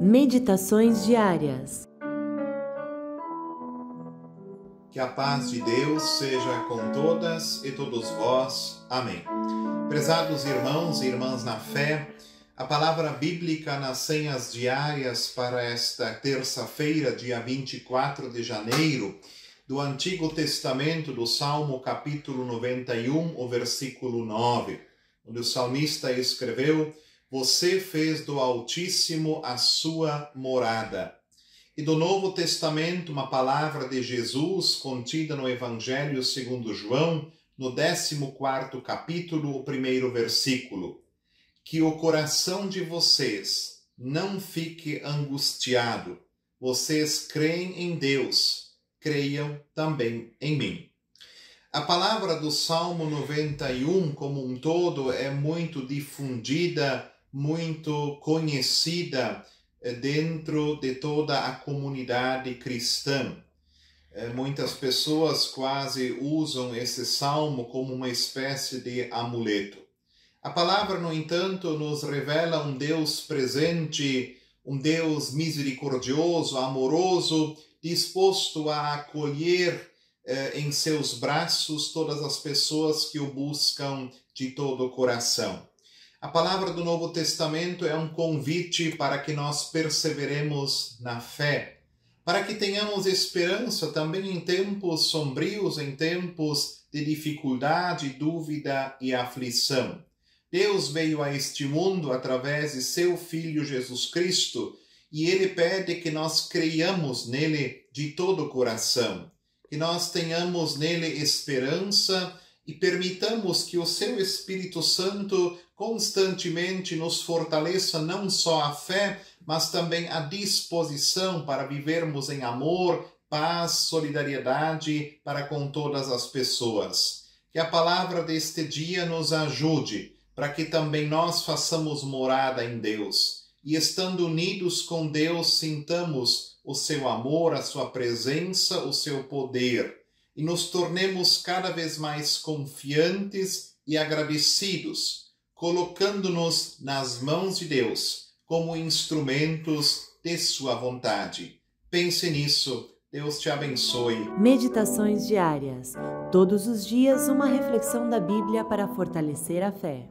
Meditações diárias. Que a paz de Deus seja com todas e todos vós. Amém. Prezados irmãos e irmãs na fé, a palavra bíblica nas senhas diárias para esta terça-feira, dia 24 de janeiro, do Antigo Testamento, do Salmo capítulo 91, o versículo 9, onde o salmista escreveu: Você fez do Altíssimo a sua morada. E do Novo Testamento, uma palavra de Jesus contida no Evangelho segundo João, no 14 capítulo, o primeiro versículo. Que o coração de vocês não fique angustiado. Vocês creem em Deus creiam também em mim. A palavra do Salmo 91 como um todo é muito difundida, muito conhecida eh, dentro de toda a comunidade cristã. Eh, muitas pessoas quase usam esse salmo como uma espécie de amuleto. A palavra, no entanto, nos revela um Deus presente, um Deus misericordioso, amoroso, disposto a acolher eh, em seus braços todas as pessoas que o buscam de todo o coração. A palavra do Novo Testamento é um convite para que nós perseveremos na fé, para que tenhamos esperança também em tempos sombrios, em tempos de dificuldade, dúvida e aflição. Deus veio a este mundo através de seu Filho Jesus Cristo e ele pede que nós creiamos nele de todo o coração, que nós tenhamos nele esperança e permitamos que o seu Espírito Santo constantemente nos fortaleça não só a fé, mas também a disposição para vivermos em amor, paz, solidariedade para com todas as pessoas. Que a palavra deste dia nos ajude para que também nós façamos morada em Deus e estando unidos com Deus, sintamos o seu amor, a sua presença, o seu poder e nos tornemos cada vez mais confiantes e agradecidos, colocando-nos nas mãos de Deus como instrumentos de sua vontade. Pense nisso. Deus te abençoe. Meditações diárias. Todos os dias uma reflexão da Bíblia para fortalecer a fé.